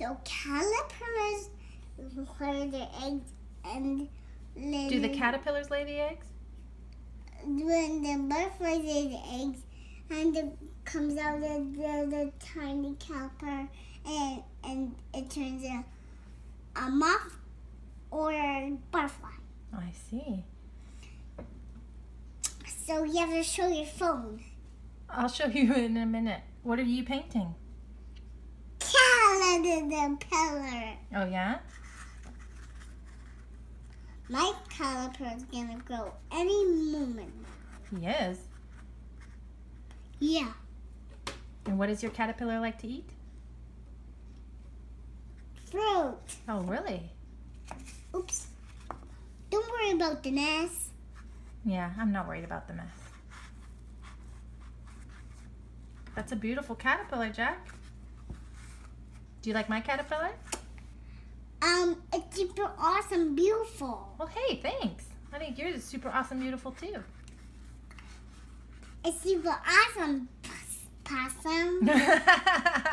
So caterpillars lay their eggs and Do the caterpillars lay the eggs? when the butterflies lay the eggs and it comes out the, the, the tiny caterpillar and and it turns a, a moth or a butterfly. I see. So you have to show your phone. I'll show you in a minute. What are you painting? Caterpillar. Oh, yeah? My caterpillar is gonna grow any moment. He is. Yeah. And what does your caterpillar like to eat? Fruit. Oh, really? Oops. Don't worry about the mess. Yeah, I'm not worried about the mess. That's a beautiful caterpillar, Jack. Do you like my caterpillar? Um, it's super awesome, beautiful. Well, hey, thanks. I think yours is super awesome, beautiful too. It's super awesome, possum.